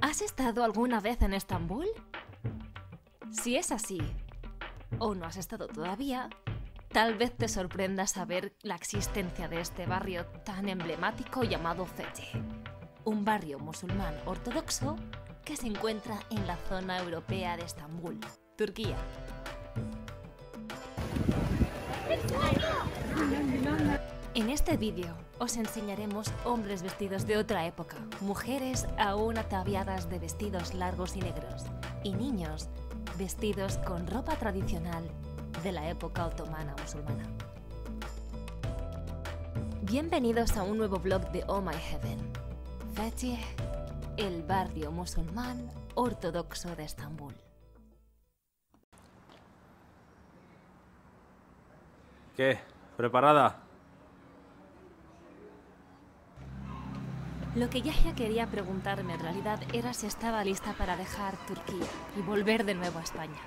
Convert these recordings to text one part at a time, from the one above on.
¿Has estado alguna vez en Estambul? Si es así, o no has estado todavía, tal vez te sorprenda saber la existencia de este barrio tan emblemático llamado Fethiye, un barrio musulmán ortodoxo que se encuentra en la zona europea de Estambul, Turquía. En este vídeo os enseñaremos hombres vestidos de otra época, mujeres aún ataviadas de vestidos largos y negros, y niños vestidos con ropa tradicional de la época otomana musulmana. Bienvenidos a un nuevo vlog de Oh My Heaven. Fethiye, el barrio musulmán ortodoxo de Estambul. ¿Qué? ¿Preparada? Lo que Yahya quería preguntarme en realidad era si estaba lista para dejar Turquía y volver de nuevo a España.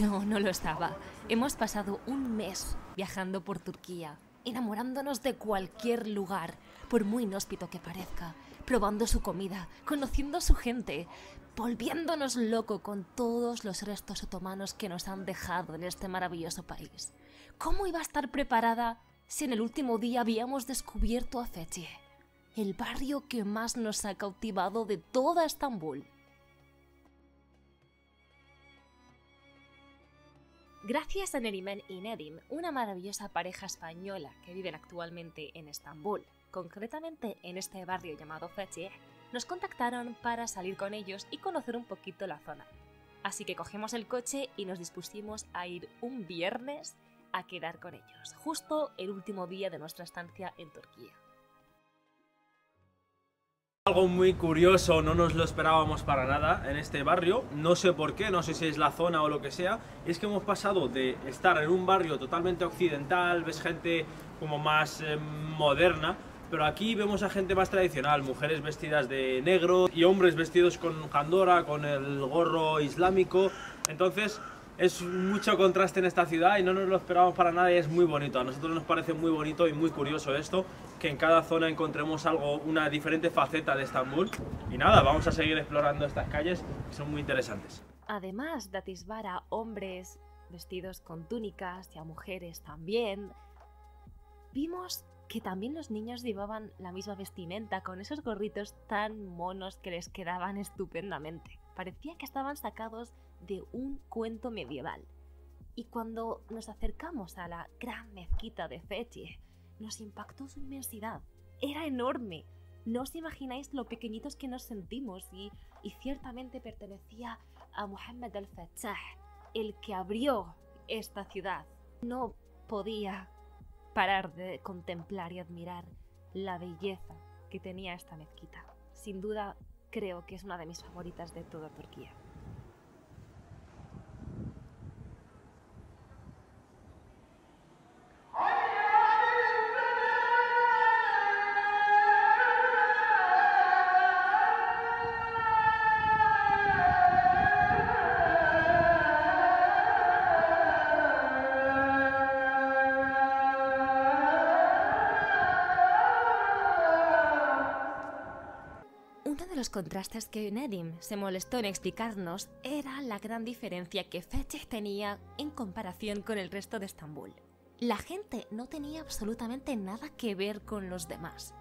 No, no lo estaba. Hemos pasado un mes viajando por Turquía, enamorándonos de cualquier lugar, por muy inhóspito que parezca, probando su comida, conociendo su gente, volviéndonos loco con todos los restos otomanos que nos han dejado en este maravilloso país. ¿Cómo iba a estar preparada si en el último día habíamos descubierto a Fethiye? El barrio que más nos ha cautivado de toda Estambul. Gracias a Nerimen y Nedim, una maravillosa pareja española que viven actualmente en Estambul, concretamente en este barrio llamado Fethiye, nos contactaron para salir con ellos y conocer un poquito la zona. Así que cogimos el coche y nos dispusimos a ir un viernes a quedar con ellos, justo el último día de nuestra estancia en Turquía. Algo muy curioso, no nos lo esperábamos para nada en este barrio, no sé por qué, no sé si es la zona o lo que sea, es que hemos pasado de estar en un barrio totalmente occidental, ves gente como más eh, moderna, pero aquí vemos a gente más tradicional, mujeres vestidas de negro y hombres vestidos con jandora, con el gorro islámico, entonces es mucho contraste en esta ciudad y no nos lo esperábamos para nada y es muy bonito. A nosotros nos parece muy bonito y muy curioso esto, que en cada zona encontremos algo, una diferente faceta de Estambul. Y nada, vamos a seguir explorando estas calles que son muy interesantes. Además de atisbar a hombres vestidos con túnicas y a mujeres también, vimos que también los niños llevaban la misma vestimenta con esos gorritos tan monos que les quedaban estupendamente. Parecía que estaban sacados de un cuento medieval. Y cuando nos acercamos a la gran mezquita de Fethiye, nos impactó su inmensidad. Era enorme. No os imagináis lo pequeñitos que nos sentimos y, y ciertamente pertenecía a Muhammad al-Fattah, el que abrió esta ciudad. No podía parar de contemplar y admirar la belleza que tenía esta mezquita. Sin duda, creo que es una de mis favoritas de toda Turquía. Contrastes que Nedim se molestó en explicarnos era la gran diferencia que Fethiye tenía en comparación con el resto de Estambul. La gente no tenía absolutamente nada que ver con los demás.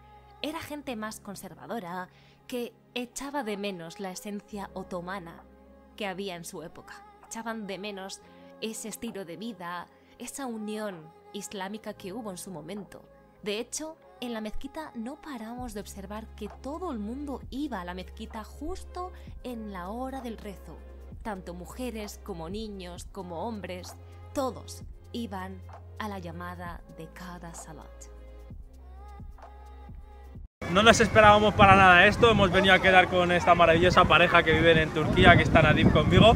Era gente más conservadora que echaba de menos la esencia otomana que había en su época. Echaban de menos ese estilo de vida, esa unión islámica que hubo en su momento. De hecho, en la mezquita no paramos de observar que todo el mundo iba a la mezquita justo en la hora del rezo. Tanto mujeres como niños como hombres, todos iban a la llamada de cada salat. No nos esperábamos para nada esto, hemos venido a quedar con esta maravillosa pareja que viven en Turquía, que está Nadim conmigo.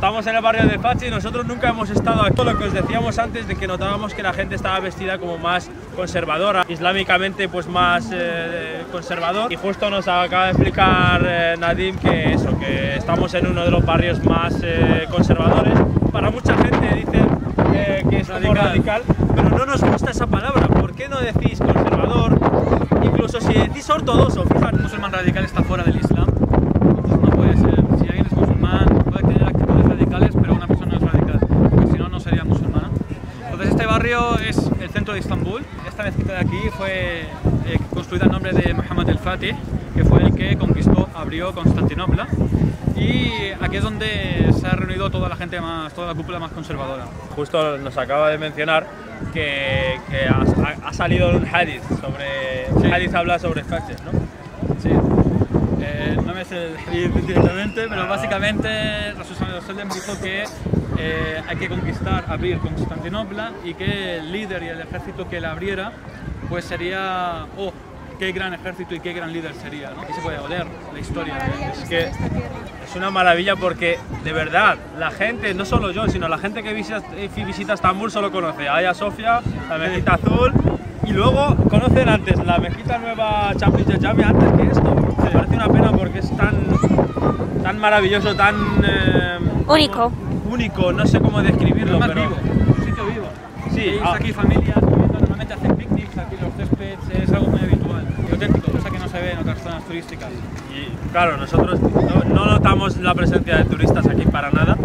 Estamos en el barrio de Fachi y nosotros nunca hemos estado aquí. Lo que os decíamos antes de que notábamos que la gente estaba vestida como más conservadora, islámicamente pues más eh, conservador. Y justo nos acaba de explicar eh, Nadim que eso, que estamos en uno de los barrios más eh, conservadores. Para mucha gente dicen eh, que es como radical, pero no nos gusta esa palabra. ¿Por qué no decís conservador? Incluso si decís ortodoxo, fíjate. Un musulmán radical está fuera del Islam barrio es el centro de Estambul. Esta mezquita de aquí fue eh, construida en nombre de Muhammad el Fatih, que fue el que conquistó, abrió Constantinopla. Y aquí es donde se ha reunido toda la gente más, toda la cúpula más conservadora. Justo nos acaba de mencionar que, que ha, ha, salido un hadith sobre. Sí. hadith habla sobre faches, ¿no? Sí. Eh, no me sé el hadith directamente, pero básicamente Rasul dijo que eh, hay que conquistar, abrir Constantinopla y que el líder y el ejército que la abriera pues sería, oh, qué gran ejército y qué gran líder sería, ¿no? Se puede oler la historia. Es que es una maravilla porque, de verdad, la gente, no solo yo, sino la gente que visita, visita Estambul solo conoce a Hagia Sofia, la mezquita azul, y luego conocen antes la mezquita nueva Champions de Jami antes que esto. Me parece una pena porque es tan, tan maravilloso, tan... Eh, único. Único, no sé cómo describirlo, más pero... Vivo, un sitio vivo. Sí, ah. aquí familias normalmente hacen picnics, aquí los céspedes, es algo muy habitual y auténtico, cosa que no se ve en otras zonas turísticas. Y claro, nosotros no, no notamos la presencia de turistas aquí para nada,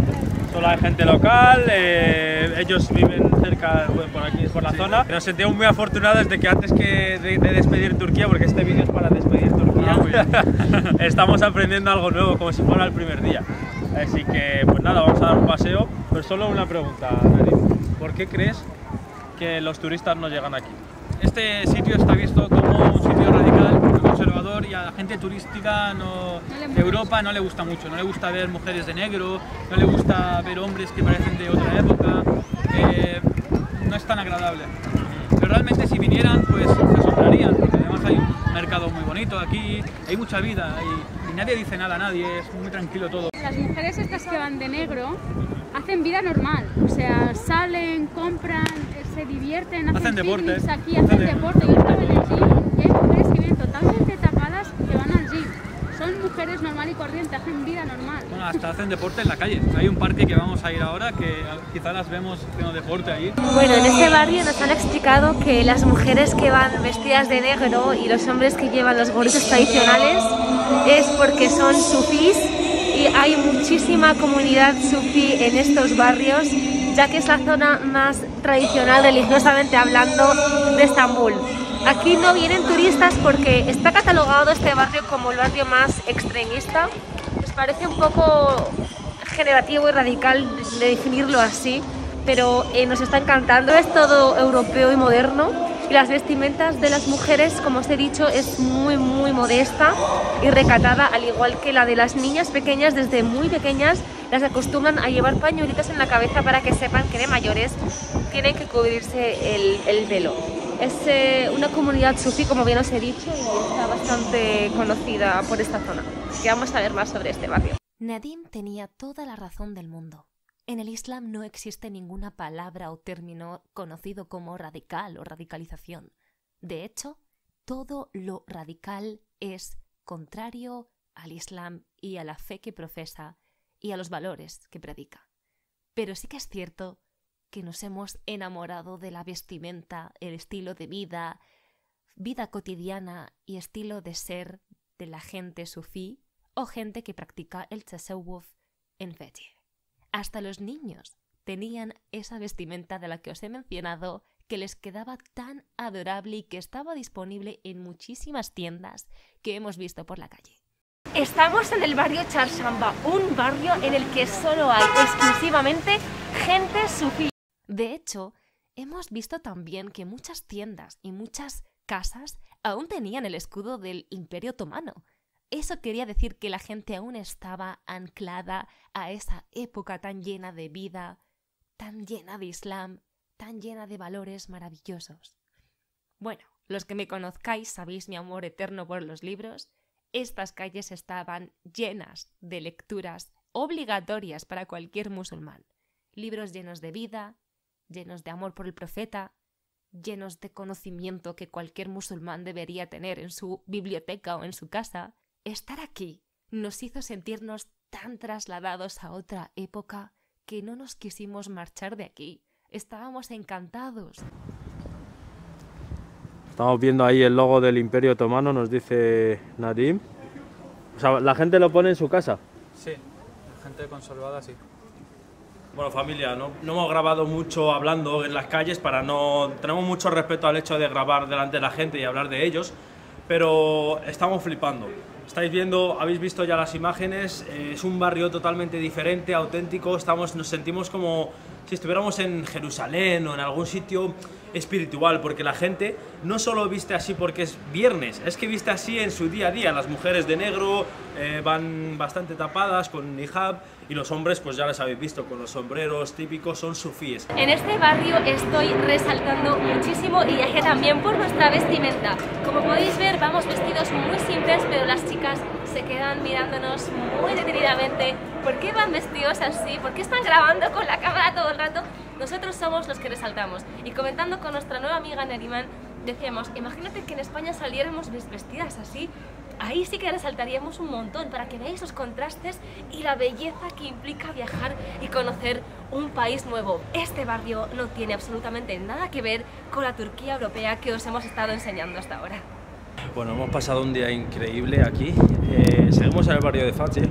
solo hay gente local, eh, ellos viven cerca, bueno, por aquí, por la sí. zona. Nos sentimos muy afortunados de que antes que de, de despedir Turquía, porque este vídeo es para despedir Turquía, Ah, estamos aprendiendo algo nuevo, como si fuera el primer día. Así que, pues nada, vamos a dar un paseo, pero solo una pregunta, Nadine. ¿Por qué crees que los turistas no llegan aquí? Este sitio está visto como un sitio radical, muy conservador y a la gente turística no, de Europa no le gusta mucho. No le gusta ver mujeres de negro, no le gusta ver hombres que parecen de otra época. Eh, no es tan agradable. Pero realmente si vinieran, pues se asombrarían, porque además hay un mercado muy bonito aquí, hay mucha vida y, y nadie dice nada a nadie, es muy tranquilo todo. Las mujeres estas que van de negro hacen vida normal, o sea, salen, compran, se divierten, hacen, hacen deporte. aquí, hacen, hacen deporte. Yo estaba en el gym y hay mujeres que vienen totalmente tapadas que van al gym. Son mujeres normal y corriente, hacen vida normal. Bueno, hasta hacen deporte en la calle. Hay un parque que vamos a ir ahora que quizá las vemos haciendo deporte allí. Bueno, en este barrio nos han explicado que las mujeres que van vestidas de negro y los hombres que llevan los gorritos tradicionales es porque son sufís y hay muchísima comunidad sufí en estos barrios, ya que es la zona más tradicional religiosamente hablando de Estambul. Aquí no vienen turistas porque está catalogado este barrio como el barrio más extremista. Les parece un poco generativo y radical de definirlo así, pero eh, nos está encantando. Es todo europeo y moderno y las vestimentas de las mujeres, como os he dicho, es muy muy modesta y recatada, al igual que la de las niñas pequeñas, desde muy pequeñas las acostumbran a llevar pañuelitos en la cabeza para que sepan que de mayores tienen que cubrirse el, el velo. Es eh, una comunidad sufí, como bien os he dicho, y está bastante conocida por esta zona. Así que vamos a ver más sobre este barrio. Nadim tenía toda la razón del mundo. En el Islam no existe ninguna palabra o término conocido como radical o radicalización. De hecho, todo lo radical es contrario al Islam y a la fe que profesa y a los valores que predica. Pero sí que es cierto que nos hemos enamorado de la vestimenta, el estilo de vida, vida cotidiana y estilo de ser de la gente sufí o gente que practica el tasawwuf en Fetih. Hasta los niños tenían esa vestimenta de la que os he mencionado que les quedaba tan adorable y que estaba disponible en muchísimas tiendas que hemos visto por la calle. Estamos en el barrio Charshamba, un barrio en el que solo hay exclusivamente gente sufí. De hecho, hemos visto también que muchas tiendas y muchas casas aún tenían el escudo del Imperio Otomano. Eso quería decir que la gente aún estaba anclada a esa época tan llena de vida, tan llena de Islam, tan llena de valores maravillosos. Bueno, los que me conozcáis sabéis mi amor eterno por los libros. Estas calles estaban llenas de lecturas obligatorias para cualquier musulmán. Libros llenos de vida, llenos de amor por el profeta, llenos de conocimiento que cualquier musulmán debería tener en su biblioteca o en su casa. Estar aquí nos hizo sentirnos tan trasladados a otra época que no nos quisimos marchar de aquí. Estábamos encantados. Estamos viendo ahí el logo del Imperio Otomano, nos dice Nadim. O sea, la gente lo pone en su casa. Sí, la gente conservada sí. Bueno, familia, no, no, hemos grabado mucho hablando en las calles para no... Tenemos mucho respeto al hecho de grabar delante de la gente y hablar de ellos, pero estamos flipando. Estáis viendo, habéis visto ya las imágenes, eh, es un barrio totalmente diferente, auténtico, estamos, nos sentimos como si estuviéramos en Jerusalén o en algún sitio espiritual, porque la gente no solo viste así porque es viernes, es que viste así en su día a día. Las mujeres de negro eh, van bastante tapadas con hijab y los hombres, pues ya les habéis visto, con los sombreros típicos, son sufíes. En este barrio estoy resaltando muchísimo y que también por nuestra vestimenta. Como podéis ver, vamos vestidos muy simples, pero las chicas se quedan mirándonos muy detenidamente. ¿Por qué van vestidos así? ¿Por qué están grabando con la cámara todo el rato? Nosotros somos los que resaltamos. Y comentando con nuestra nueva amiga Neriman, decíamos, imagínate que en España saliéramos vestidas así, ahí sí que resaltaríamos un montón para que veáis los contrastes y la belleza que implica viajar y conocer un país nuevo. Este barrio no tiene absolutamente nada que ver con la Turquía europea que os hemos estado enseñando hasta ahora. Bueno, hemos pasado un día increíble aquí. Eh, seguimos en el barrio de Fatih.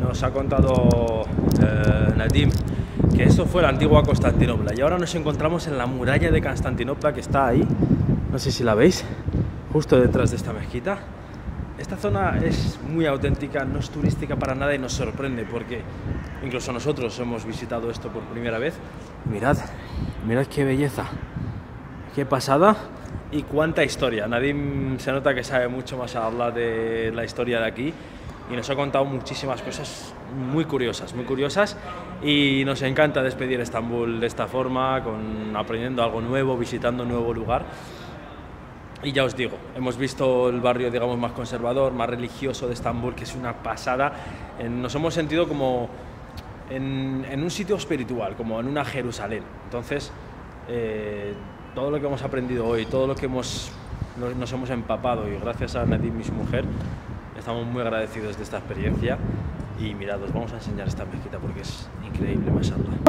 Nos ha contado eh, Nadim que esto fue la antigua Constantinopla y ahora nos encontramos en la muralla de Constantinopla que está ahí, no sé si la veis, justo detrás de esta mezquita. Esta zona es muy auténtica, no es turística para nada y nos sorprende porque incluso nosotros hemos visitado esto por primera vez. Mirad, mirad qué belleza, qué pasada y cuánta historia. Nadim se nota que sabe mucho más hablar de la historia de aquí y nos ha contado muchísimas cosas muy curiosas, muy curiosas y nos encanta despedir Estambul de esta forma, con aprendiendo algo nuevo, visitando un nuevo lugar. Y ya os digo, hemos visto el barrio, digamos, más conservador, más religioso de Estambul, que es una pasada. Nos hemos sentido como en, un sitio espiritual, como en una Jerusalén. Entonces, eh, todo lo que hemos aprendido hoy, todo lo que hemos, nos, hemos empapado, y gracias a Nadim y su mujer, estamos muy agradecidos de esta experiencia. Y mirad, os vamos a enseñar esta mezquita porque es increíble, mashallah.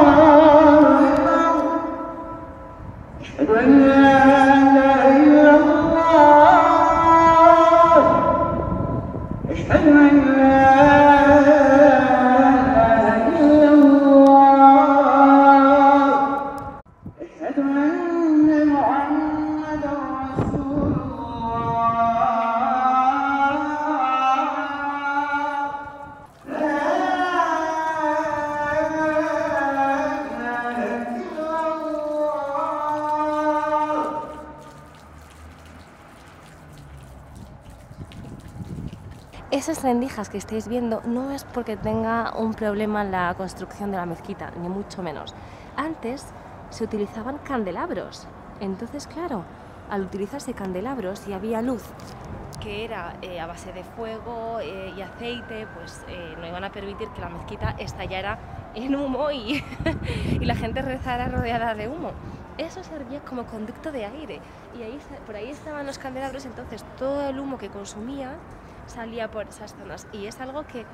Esas rendijas que estáis viendo no es porque tenga un problema en la construcción de la mezquita, ni mucho menos. Antes se utilizaban candelabros. Entonces, claro, al utilizarse candelabros y había luz que era eh, a base de fuego eh, y aceite, pues eh, no iban a permitir que la mezquita estallara en humo y, y, la gente rezara rodeada de humo. Eso servía como conducto de aire y ahí, por ahí estaban los candelabros, entonces todo el humo que consumía salía por esas zonas. Y es algo que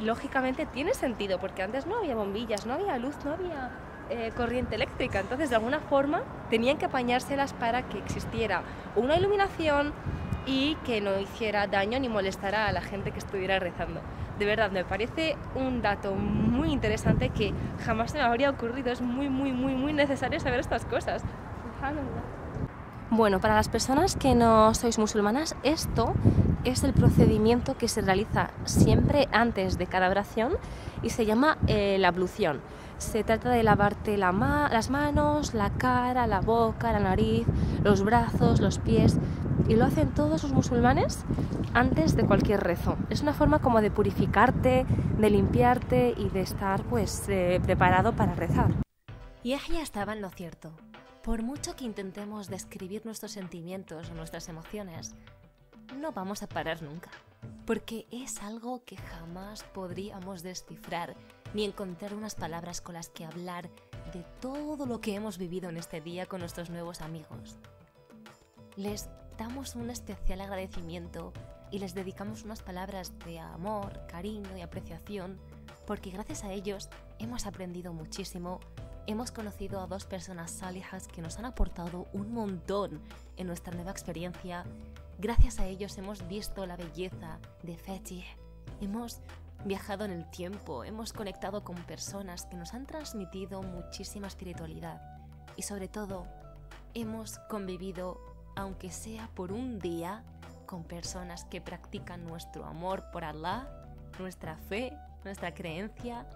lógicamente tiene sentido, porque antes no había bombillas, no había luz, no había eh, corriente eléctrica. Entonces, de alguna forma, tenían que apañárselas para que existiera una iluminación y que no hiciera daño ni molestara a la gente que estuviera rezando. De verdad, me parece un dato muy interesante que jamás se me habría ocurrido. Es muy, muy, muy, muy necesario saber estas cosas. Bueno, para las personas que no sois musulmanas, esto es el procedimiento que se realiza siempre antes de cada oración y se llama eh, la ablución. Se trata de lavarte la las manos, la cara, la boca, la nariz, los brazos, los pies y lo hacen todos los musulmanes antes de cualquier rezo. Es una forma como de purificarte, de limpiarte y de estar pues eh, preparado para rezar. Y ella estaba en lo cierto. Por mucho que intentemos describir nuestros sentimientos o nuestras emociones, no vamos a parar nunca, porque es algo que jamás podríamos descifrar ni encontrar unas palabras con las que hablar de todo lo que hemos vivido en este día con nuestros nuevos amigos. Les damos un especial agradecimiento y les dedicamos unas palabras de amor, cariño y apreciación, porque gracias a ellos hemos aprendido muchísimo hemos conocido a dos personas salijas que nos han aportado un montón en nuestra nueva experiencia. Gracias a ellos hemos visto la belleza de Fetih. Hemos viajado en el tiempo, hemos conectado con personas que nos han transmitido muchísima espiritualidad y sobre todo hemos convivido, aunque sea por un día, con personas que practican nuestro amor por Allah, nuestra fe, nuestra creencia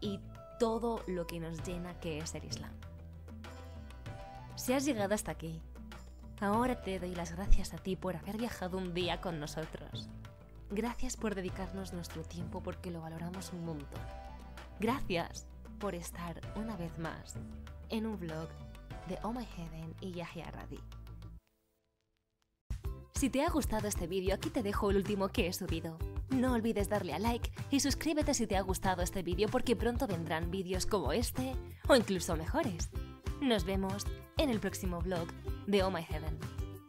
y todo lo que nos llena que es el Islam. Si has llegado hasta aquí, ahora te doy las gracias a ti por haber viajado un día con nosotros. Gracias por dedicarnos nuestro tiempo porque lo valoramos un montón. Gracias por estar una vez más en un vlog de Oh My Heaven y Yahya Radi. Si te ha gustado este vídeo, aquí te dejo el último que he subido. No olvides darle a like y suscríbete si te ha gustado este vídeo porque pronto vendrán vídeos como este o incluso mejores. Nos vemos en el próximo vlog de Oh My Heaven.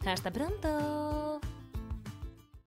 ¡Hasta pronto!